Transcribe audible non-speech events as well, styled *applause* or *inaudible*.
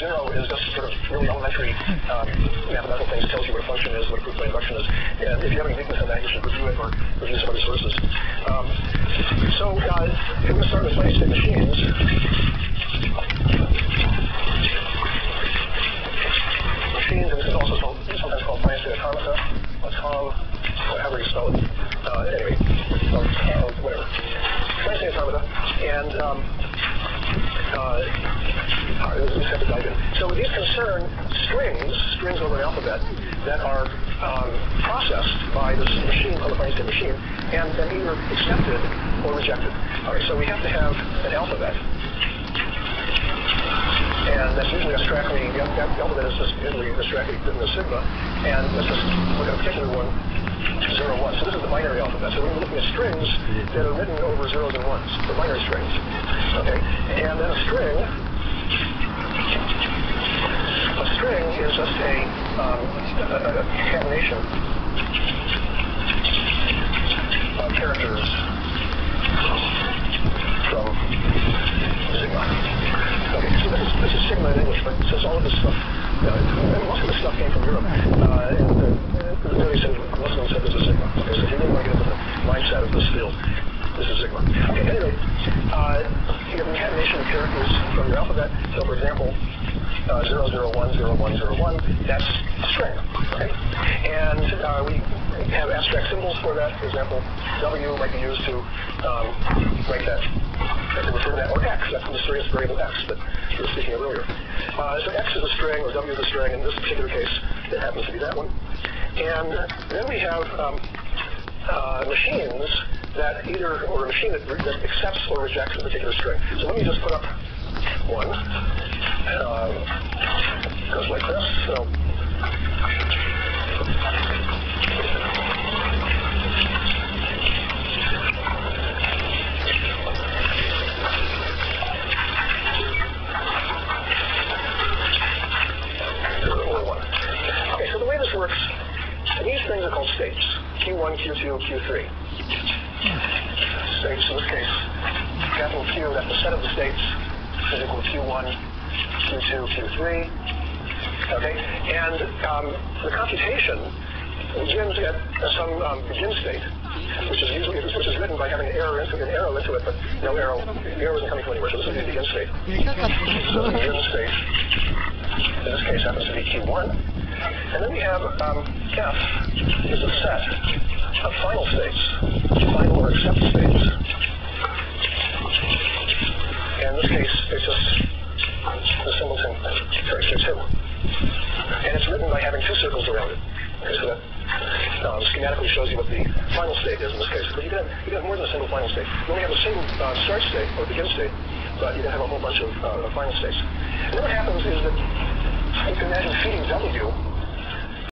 zero is just sort of really elementary um, mathematical things. Tells you what a function is, what a proof by induction is. And if you have any weakness in that, you should review it or review some other sources. Um, so uh, I'm going to start with finite machines. Machines, and this is also called, sometimes called finite automata, autom, however you spell it. Uh, anyway, or, uh, whatever. Finite automata, and um, uh, so these concern strings, strings over an alphabet, that are um, processed by this machine called the finite machine, and then either accepted or rejected. All right, so we have to have an alphabet. And that's usually abstractly, the alphabet is just usually abstractly written as sigma, and let's just look at a particular one, zero, one. So this is the binary alphabet. So we're looking at strings that are written over zeros and ones, the binary strings. Okay, and then a string a string is just a, um, a, a concatenation of characters from sigma. Okay, so this is, this is sigma in English, but since all of this stuff, uh, most of this stuff came from Europe, uh, and uh, the very said, most of them said this is sigma. Okay, so if you really want to get into the mindset of this field, this is sigma. Okay, anyway, uh, you have a concatenation of characters from your alphabet. So, for example, uh, 0010101, that's string. Okay? And uh, we have abstract symbols for that. For example, W might be used to um, write that, to refer to that, or X. That's the mysterious variable X that we were speaking of earlier. Uh, so X is a string, or W is a string. In this particular case, it happens to be that one. And then we have um, uh, machines that either, or a machine that, that accepts or rejects a particular string. So let me just put up one. Um, goes like this. So. Okay, so the way this works, these things are called states. Q1, Q2, Q3. States in this case, capital Q, that's the set of the states is equal to Q1, Q2, Q3. Okay, and um, the computation begins at some um, begin state, which is usually which is written by having an arrow into, an arrow into it, but no arrow. The arrow isn't coming from anywhere, so this is the begin state. So *laughs* the begin state, in this case, happens to be Q1. And then we have um, F is a set of final states, final or accept states. And in this case, it's just the singleton, sorry, Q2. And it's written by having two circles around it. Okay, so that um, schematically shows you what the final state is in this case. But you can have, you can have more than a single final state. You only have a single uh, start state or begin state, but you can have a whole bunch of uh, final states. And then what happens is that you can imagine feeding W